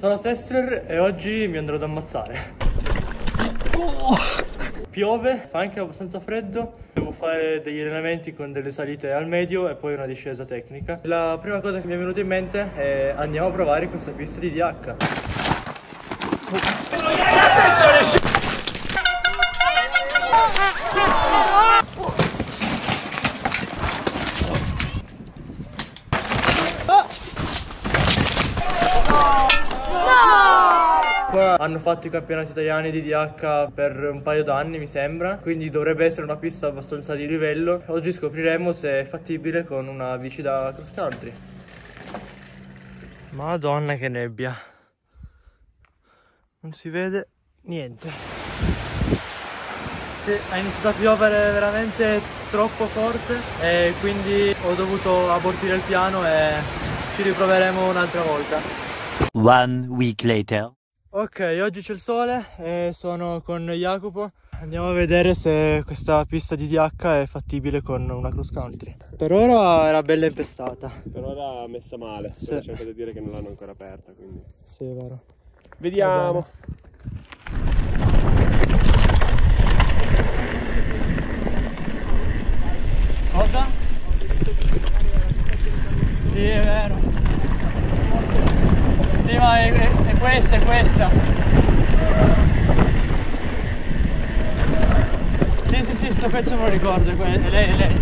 Sono Sestrer e oggi mi andrò ad ammazzare. Piove, fa anche abbastanza freddo. Devo fare degli allenamenti con delle salite al medio e poi una discesa tecnica. La prima cosa che mi è venuta in mente è andiamo a provare questa pista di DH. Qua hanno fatto i campionati italiani di DH per un paio d'anni mi sembra. Quindi dovrebbe essere una pista abbastanza di livello. Oggi scopriremo se è fattibile con una bici da cross country. Madonna che nebbia. Non si vede niente. Sì, ha iniziato a piovere veramente troppo forte e quindi ho dovuto abortire il piano e ci riproveremo un'altra volta. One week later. Ok, oggi c'è il sole e sono con Jacopo. Andiamo a vedere se questa pista di DH è fattibile con una cross country. Per ora era bella impestata. Per ora messa male, Sì. però c'è anche da dire che non l'hanno ancora aperta, quindi. Sì, è vero. Vediamo. Cosa? Sì, è vero. Sì, ma è, questa, è questa. Sì, sì, sì, sto pezzo me lo ricordo, è lei, è lei.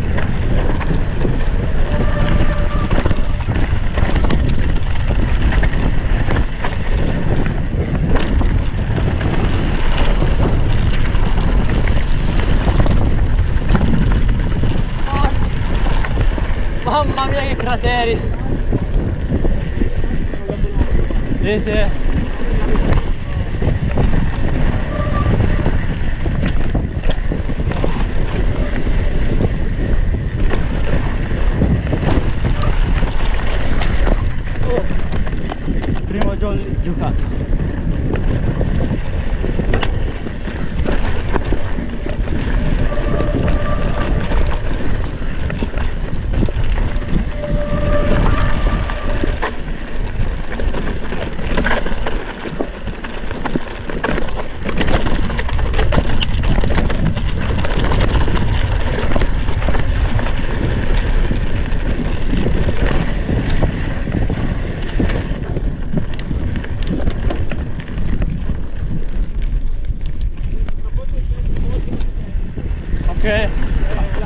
Mamma mia che crateri! Sì, sì. Yeah.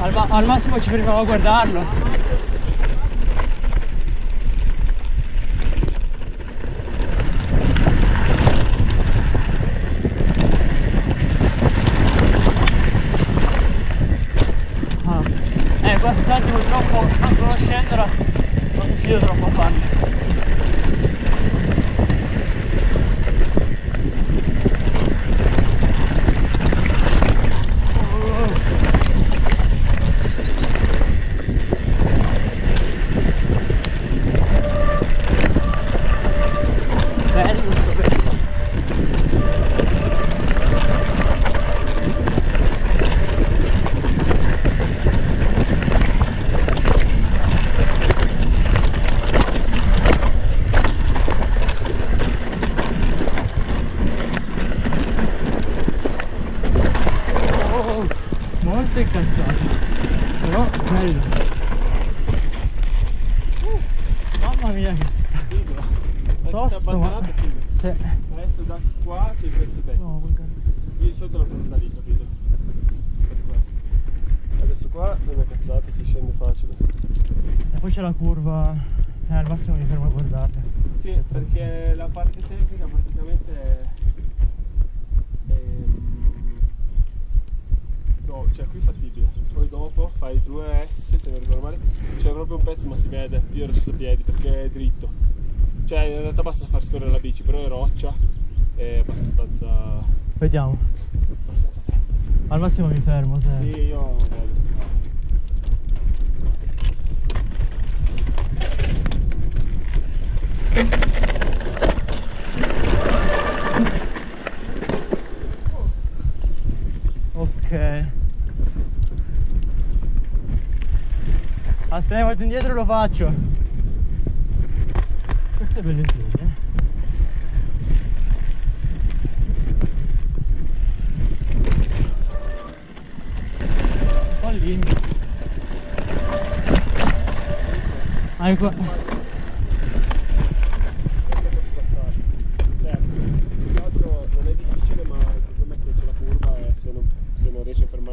Al, al massimo ci fermiamo a guardarlo. Ah. Eh, quest'anno purtroppo non conoscendola non mi fido troppo a farlo. Bello questo pezzo. Oh, molto incazzato. Però bello. Uh, mamma mia che tosto, si è ma... Sì. Adesso da qua c'è il pezzo tecnico. No, quel solito l'ho preso da lì, capito? Per questo. Adesso qua non è cazzata, si scende facile. E poi c'è la curva, eh, al massimo mi fermo a guardarla. Sì, perché la parte tecnica praticamente è... ehm, no, cioè qui è fattibile. Poi dopo fai due S, se non ricordo male. C'è proprio un pezzo ma si vede. Io ero sceso a piedi perché è dritto. Cioè in realtà basta far scorrere la bici, però è roccia. È abbastanza... Vediamo. abbastanza Al massimo mi fermo se. Sì, io vedo. Ok. Aspetta, vado indietro e lo faccio. Queste belle piume. Pallini. Hai qua.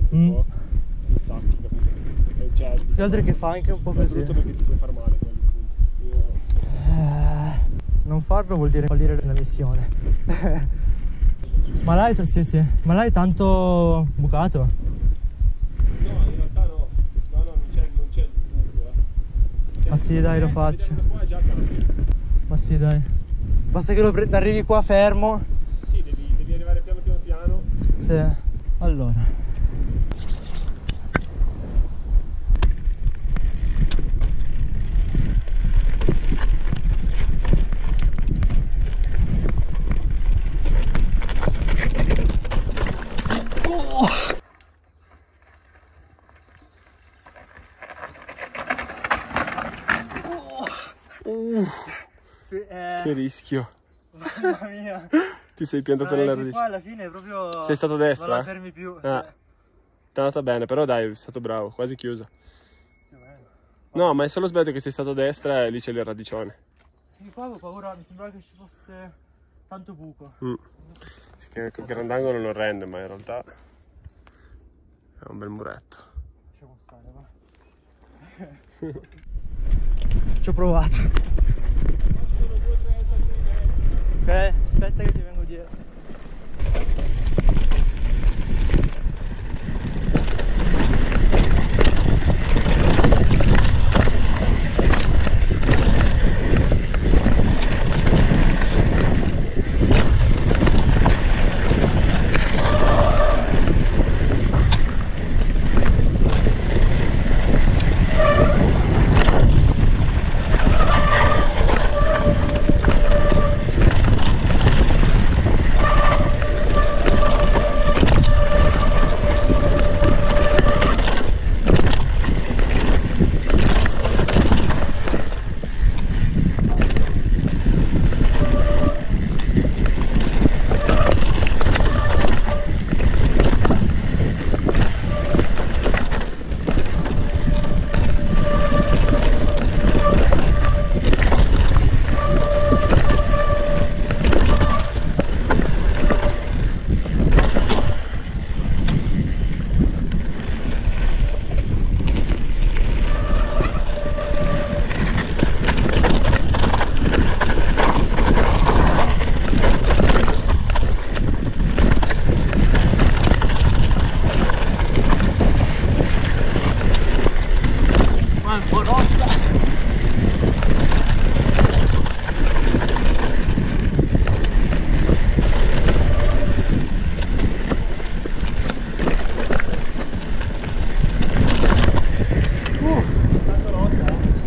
Più mm. altro mm. che fa anche un po' così. È brutto perché ti puoi far male. Farlo vuol dire fallire la missione. Ma l'hai, sì, sì. Ma l'hai tanto bucato? No, in realtà no. No, no, non c'è, non c'è il buco, eh. Ma sì, dai, lo faccio. Ma sì, dai. Basta che lo prendi, arrivi qua fermo. Sì, devi, devi arrivare piano piano piano. Sì. Allora. Che rischio. mamma mia. Ti sei piantato nella radice. qua alla fine è proprio. Sei stato a destra? Non la fermi più. Ah. sì. Ti è andata bene, però dai, sei stato bravo, quasi chiusa. No, ma è solo sbaglio che sei stato a destra e lì c'è il radicione. Di qua avevo paura, mi sembrava che ci fosse tanto buco. Mm. Sì, che il grandangolo non rende, ma in realtà è un bel muretto. Lasciamo stare, va. Ci ho provato. Ok, aspetta che ti vengo dietro.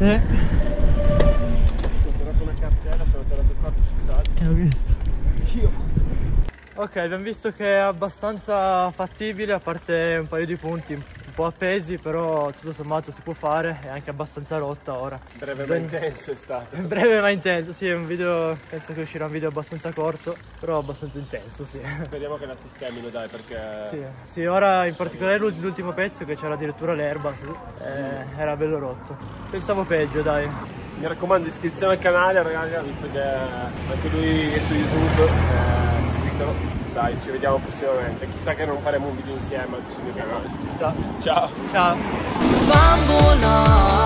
Sì, ho tirato una cartella, sono tirato il corpo sul salto. ho visto. Io. Ok, abbiamo visto che è abbastanza fattibile, a parte un paio di punti un po' appesi, però tutto sommato si può fare, è anche abbastanza rotta ora. Breve ma Bisogna- intenso è stato. Breve ma intenso, sì, è un video, penso che uscirà un video abbastanza corto, però abbastanza intenso, sì. Speriamo che la sistemino dai perché Sì, sì, ora in particolare l'ult- l'ultimo pezzo che c'era addirittura l'erba eh, era bello rotto. Pensavo peggio, dai. mi raccomando iscrizione al canale ragazzi visto che anche lui è su YouTube eh, seguitelo dai ci vediamo prossimamente chissà che non faremo un video insieme sul mio canale Chissà. ciao Ciao. Bambola